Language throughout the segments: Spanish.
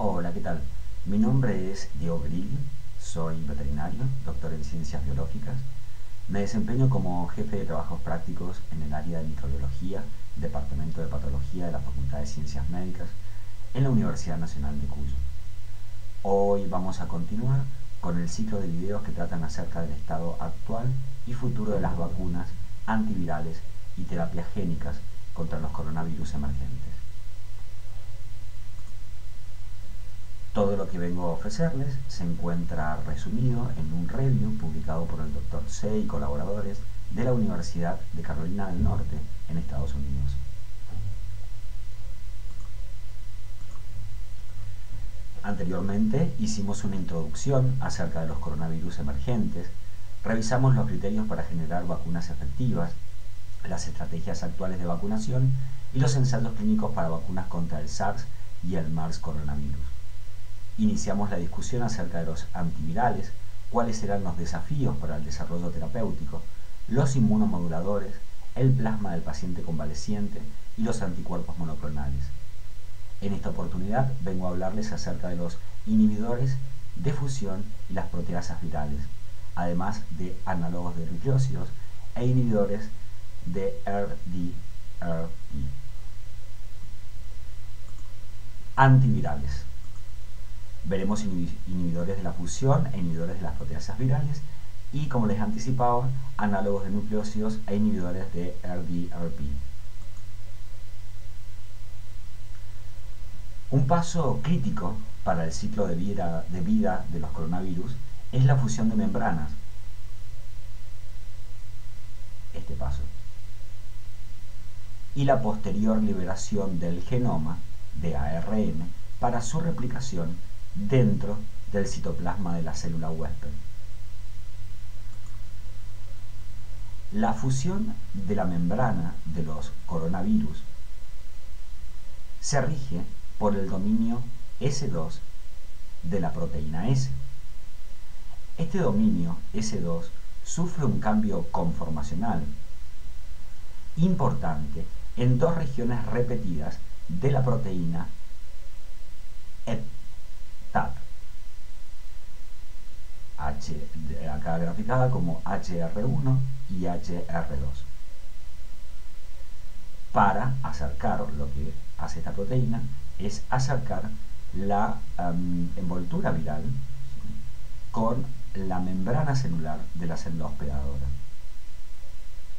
Hola, ¿qué tal? Mi nombre es Diego Grilli, soy veterinario, doctor en ciencias biológicas. Me desempeño como jefe de trabajos prácticos en el área de microbiología, departamento de patología de la Facultad de Ciencias Médicas, en la Universidad Nacional de Cuyo. Hoy vamos a continuar con el ciclo de videos que tratan acerca del estado actual y futuro de las vacunas antivirales y terapias génicas contra los coronavirus emergentes. Todo lo que vengo a ofrecerles se encuentra resumido en un review publicado por el Dr. C y colaboradores de la Universidad de Carolina del Norte en Estados Unidos. Anteriormente hicimos una introducción acerca de los coronavirus emergentes, revisamos los criterios para generar vacunas efectivas, las estrategias actuales de vacunación y los ensayos clínicos para vacunas contra el SARS y el MARS coronavirus. Iniciamos la discusión acerca de los antivirales, cuáles serán los desafíos para el desarrollo terapéutico, los inmunomoduladores, el plasma del paciente convaleciente y los anticuerpos monoclonales. En esta oportunidad vengo a hablarles acerca de los inhibidores de fusión y las proteasas virales, además de análogos de nucleócidos e inhibidores de RDRP. Antivirales. Veremos inhibidores de la fusión e inhibidores de las proteasas virales y, como les anticipaba, análogos de nucleócidos e inhibidores de RDRP. Un paso crítico para el ciclo de vida, de vida de los coronavirus es la fusión de membranas. Este paso. Y la posterior liberación del genoma de ARN para su replicación dentro del citoplasma de la célula huésped. La fusión de la membrana de los coronavirus se rige por el dominio S2 de la proteína S. Este dominio S2 sufre un cambio conformacional importante en dos regiones repetidas de la proteína TAP, H, acá graficada como HR1 y HR2, para acercar lo que hace esta proteína es acercar la envoltura viral con la membrana celular de la célula hospedadora.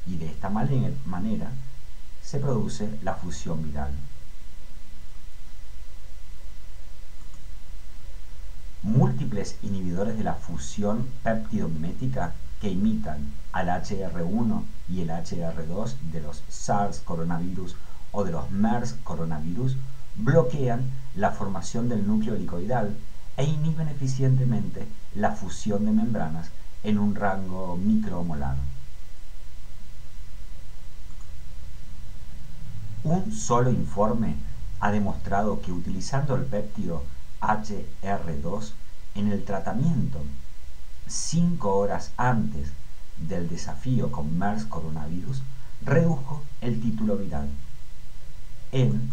Y de esta manera se produce la fusión viral. Múltiples inhibidores de la fusión peptidomimética que imitan al HR1 y el HR2 de los SARS coronavirus o de los MERS coronavirus bloquean la formación del núcleo helicoidal e inhiben eficientemente la fusión de membranas en un rango micromolar. Un solo informe ha demostrado que utilizando el péptido HR2 en el tratamiento cinco horas antes del desafío con MERS coronavirus redujo el título viral en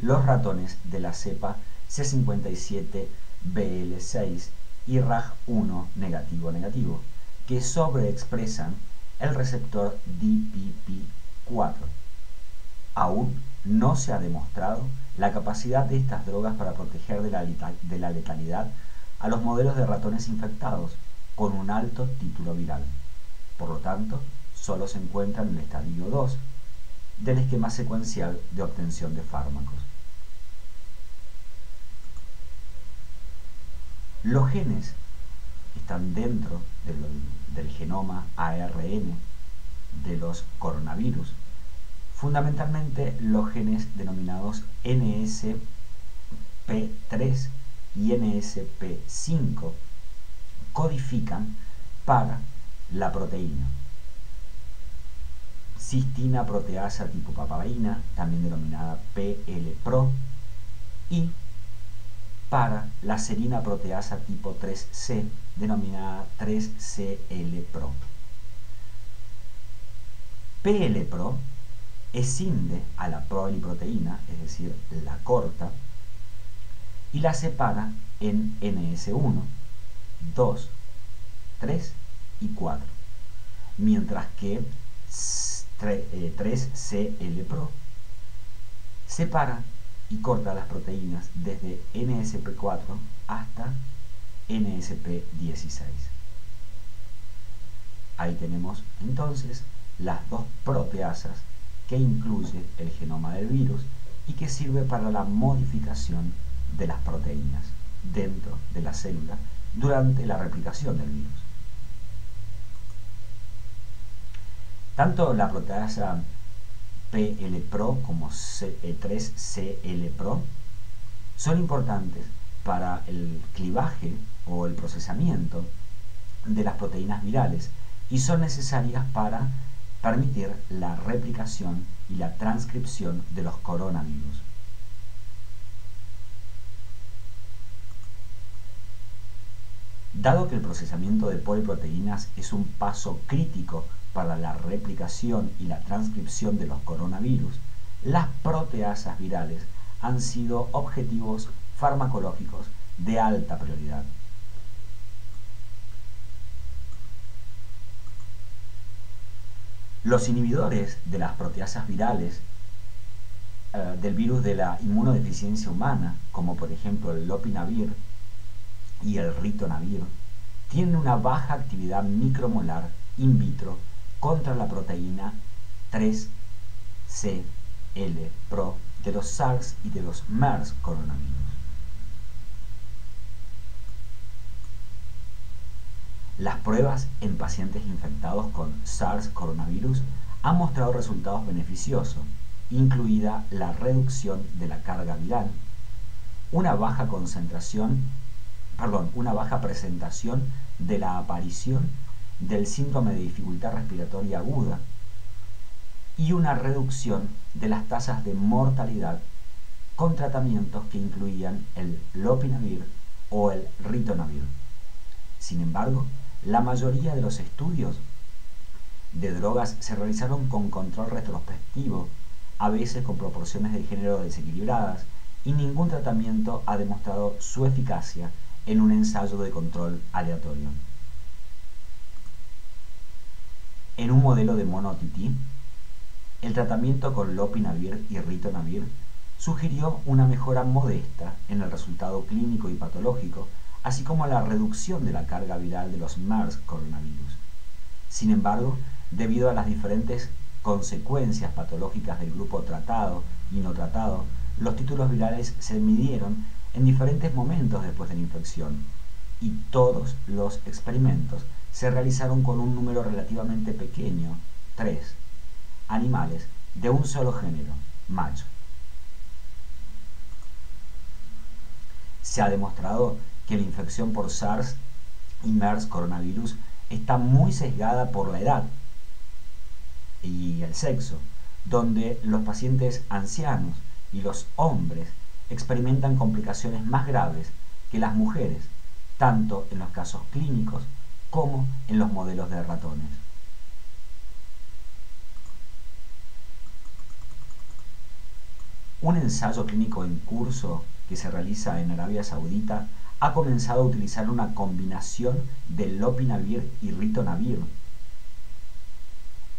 los ratones de la cepa C57BL6 y RAG1 negativo negativo que sobreexpresan el receptor DPP4. Aún no se ha demostrado la capacidad de estas drogas para proteger de la, de la letalidad a los modelos de ratones infectados con un alto título viral. Por lo tanto, solo se encuentra en el estadio 2 del esquema secuencial de obtención de fármacos. Los genes están dentro del, del genoma ARN de los coronavirus fundamentalmente los genes denominados NSP3 y NSP5 codifican para la proteína. Cistina proteasa tipo papaina, también denominada PLPRO, y para la serina proteasa tipo 3C, denominada 3CLPRO. PLPRO escinde a la proteína, es decir, la corta, y la separa en NS1, 2, 3 y 4, mientras que 3CL-Pro eh, separa y corta las proteínas desde NSP4 hasta NSP16. Ahí tenemos entonces las dos proteasas que incluye el genoma del virus y que sirve para la modificación de las proteínas dentro de la célula durante la replicación del virus. Tanto la proteasa PLPRO como C3CLPRO son importantes para el clivaje o el procesamiento de las proteínas virales y son necesarias para permitir la replicación y la transcripción de los coronavirus. Dado que el procesamiento de poliproteínas es un paso crítico para la replicación y la transcripción de los coronavirus, las proteasas virales han sido objetivos farmacológicos de alta prioridad. Los inhibidores de las proteasas virales eh, del virus de la inmunodeficiencia humana, como por ejemplo el lopinavir y el ritonavir, tienen una baja actividad micromolar in vitro contra la proteína 3CL-PRO de los SARS y de los MERS coronavirus. Las pruebas en pacientes infectados con SARS coronavirus han mostrado resultados beneficiosos, incluida la reducción de la carga viral, una baja concentración, perdón, una baja presentación de la aparición del síndrome de dificultad respiratoria aguda y una reducción de las tasas de mortalidad con tratamientos que incluían el lopinavir o el ritonavir. Sin embargo, la mayoría de los estudios de drogas se realizaron con control retrospectivo, a veces con proporciones de género desequilibradas, y ningún tratamiento ha demostrado su eficacia en un ensayo de control aleatorio. En un modelo de monotití, el tratamiento con lopinavir y ritonavir sugirió una mejora modesta en el resultado clínico y patológico, así como la reducción de la carga viral de los MERS coronavirus. Sin embargo, debido a las diferentes consecuencias patológicas del grupo tratado y no tratado, los títulos virales se midieron en diferentes momentos después de la infección y todos los experimentos se realizaron con un número relativamente pequeño, tres, animales de un solo género, macho. Se ha demostrado que la infección por SARS y MERS coronavirus está muy sesgada por la edad y el sexo, donde los pacientes ancianos y los hombres experimentan complicaciones más graves que las mujeres, tanto en los casos clínicos como en los modelos de ratones. Un ensayo clínico en curso que se realiza en Arabia Saudita ha comenzado a utilizar una combinación de lopinavir y ritonavir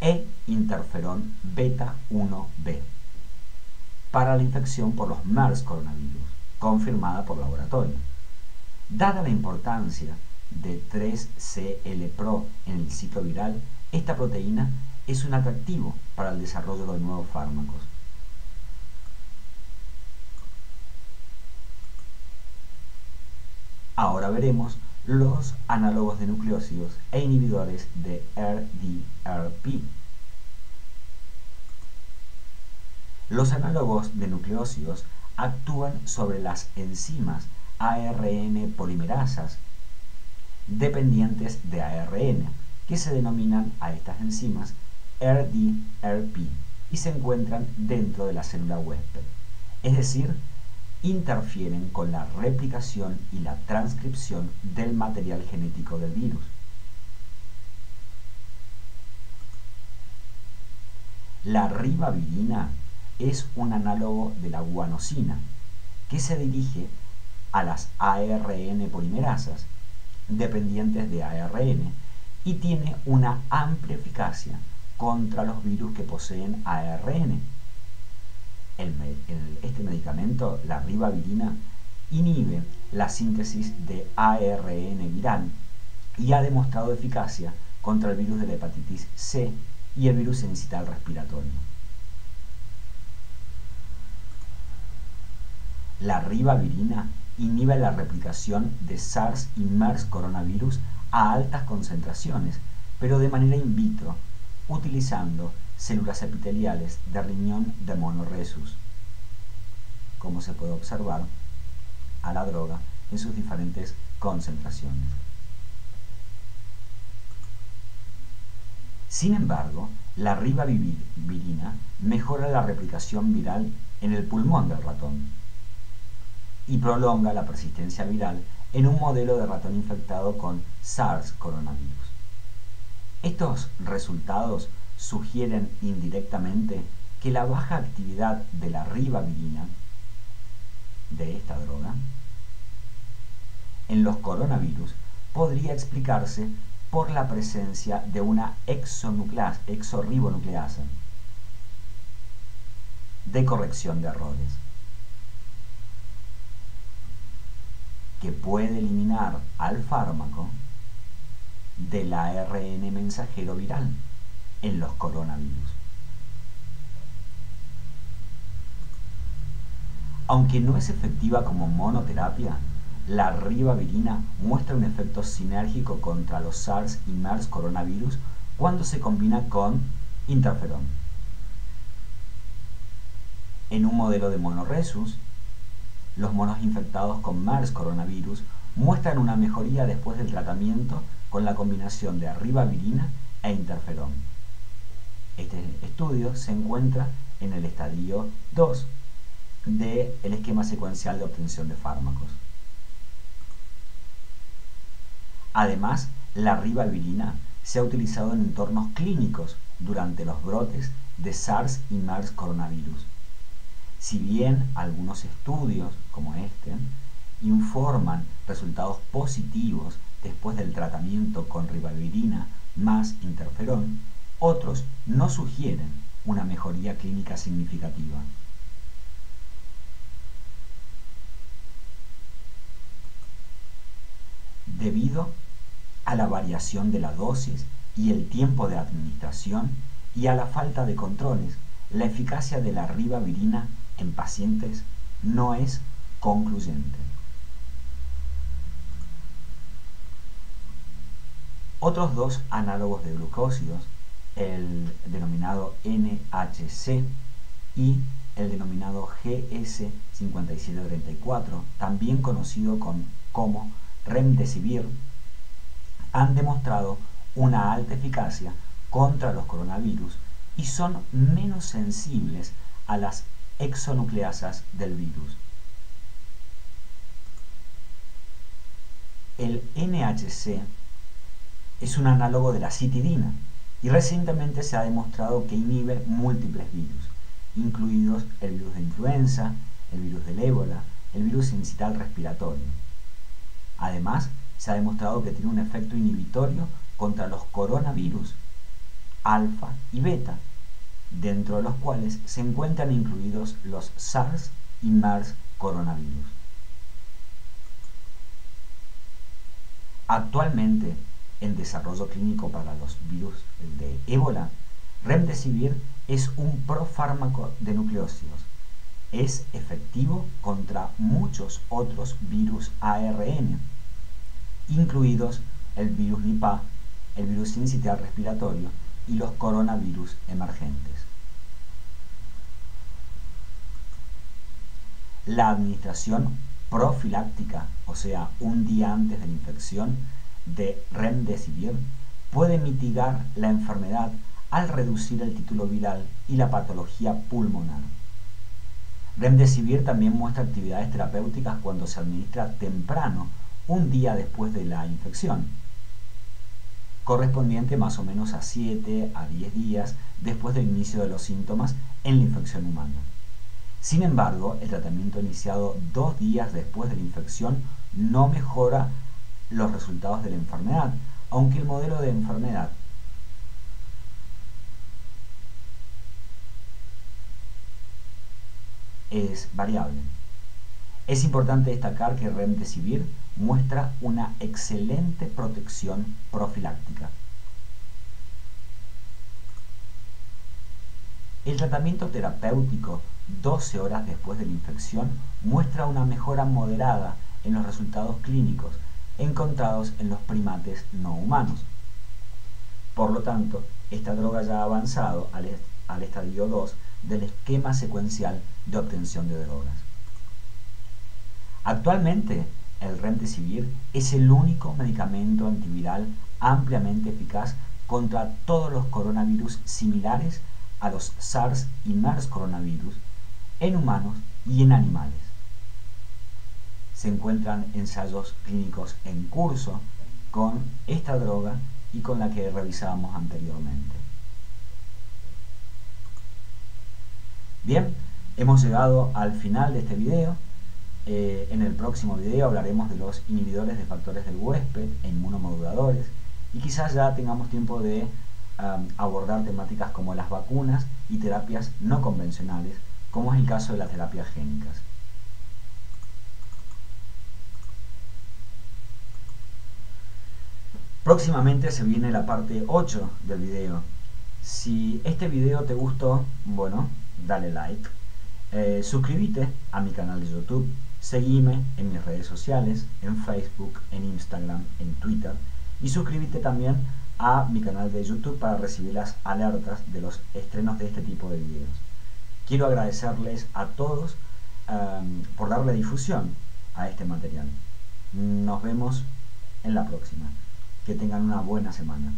e interferón beta 1b para la infección por los MERS coronavirus, confirmada por laboratorio. Dada la importancia de 3CL-PRO en el ciclo viral, esta proteína es un atractivo para el desarrollo de nuevos fármacos. Ahora veremos los análogos de nucleósidos e inhibidores de RDRP. Los análogos de nucleósidos actúan sobre las enzimas ARN polimerasas dependientes de ARN, que se denominan a estas enzimas RDRP y se encuentran dentro de la célula huésped, es decir, interfieren con la replicación y la transcripción del material genético del virus. La ribavirina es un análogo de la guanosina que se dirige a las ARN polimerasas dependientes de ARN y tiene una amplia eficacia contra los virus que poseen ARN. Este medicamento, la ribavirina, inhibe la síntesis de ARN viral y ha demostrado eficacia contra el virus de la hepatitis C y el virus incital respiratorio. La ribavirina inhibe la replicación de SARS y MERS coronavirus a altas concentraciones, pero de manera in vitro, utilizando células epiteliales de riñón de monoresus, como se puede observar a la droga en sus diferentes concentraciones. Sin embargo, la ribavirina mejora la replicación viral en el pulmón del ratón y prolonga la persistencia viral en un modelo de ratón infectado con SARS coronavirus. Estos resultados sugieren indirectamente que la baja actividad de la ribavirina, de esta droga, en los coronavirus podría explicarse por la presencia de una exorribonucleasa de corrección de errores, que puede eliminar al fármaco del ARN mensajero viral en los coronavirus. Aunque no es efectiva como monoterapia, la ribavirina muestra un efecto sinérgico contra los SARS y MERS coronavirus cuando se combina con interferón. En un modelo de monoresus, los monos infectados con MERS coronavirus muestran una mejoría después del tratamiento con la combinación de ribavirina e interferón. Este estudio se encuentra en el estadio 2 del esquema secuencial de obtención de fármacos. Además, la ribavirina se ha utilizado en entornos clínicos durante los brotes de SARS y MERS coronavirus. Si bien algunos estudios, como este, informan resultados positivos después del tratamiento con ribavirina más interferón, otros no sugieren una mejoría clínica significativa. debido a la variación de la dosis y el tiempo de administración y a la falta de controles, la eficacia de la ribavirina en pacientes no es concluyente. Otros dos análogos de glucósidos, el denominado NHC y el denominado GS5734, también conocido como remdesivir han demostrado una alta eficacia contra los coronavirus y son menos sensibles a las exonucleasas del virus. El NHC es un análogo de la citidina y recientemente se ha demostrado que inhibe múltiples virus, incluidos el virus de influenza, el virus del ébola, el virus incital respiratorio. Además, se ha demostrado que tiene un efecto inhibitorio contra los coronavirus alfa y beta, dentro de los cuales se encuentran incluidos los SARS y MERS coronavirus. Actualmente, en desarrollo clínico para los virus de ébola, Remdesivir es un profármaco de nucleócidos. Es efectivo contra muchos otros virus ARN, incluidos el virus Nipah, el virus sincitial respiratorio y los coronavirus emergentes. La administración profiláctica, o sea, un día antes de la infección, de remdesivir puede mitigar la enfermedad al reducir el título viral y la patología pulmonar. Remdesivir también muestra actividades terapéuticas cuando se administra temprano un día después de la infección, correspondiente más o menos a 7 a 10 días después del inicio de los síntomas en la infección humana. Sin embargo, el tratamiento iniciado dos días después de la infección no mejora los resultados de la enfermedad, aunque el modelo de enfermedad es variable. Es importante destacar que Remdesivir muestra una excelente protección profiláctica. El tratamiento terapéutico 12 horas después de la infección muestra una mejora moderada en los resultados clínicos encontrados en los primates no humanos. Por lo tanto, esta droga ya ha avanzado al, al estadio 2 del esquema secuencial de obtención de drogas. Actualmente, el remdesivir es el único medicamento antiviral ampliamente eficaz contra todos los coronavirus similares a los SARS y MERS coronavirus en humanos y en animales. Se encuentran ensayos clínicos en curso con esta droga y con la que revisábamos anteriormente. Bien, hemos llegado al final de este video. Eh, en el próximo video hablaremos de los inhibidores de factores del huésped e inmunomoduladores y quizás ya tengamos tiempo de abordar temáticas como las vacunas y terapias no convencionales, como es el caso de las terapias génicas. Próximamente se viene la parte 8 del video. Si este video te gustó, bueno, dale like. Eh, suscríbete a mi canal de YouTube. Seguime en mis redes sociales, en Facebook, en Instagram, en Twitter. Y suscríbete también a mi canal de YouTube para recibir las alertas de los estrenos de este tipo de videos. Quiero agradecerles a todos um, por darle difusión a este material. Nos vemos en la próxima. Que tengan una buena semana.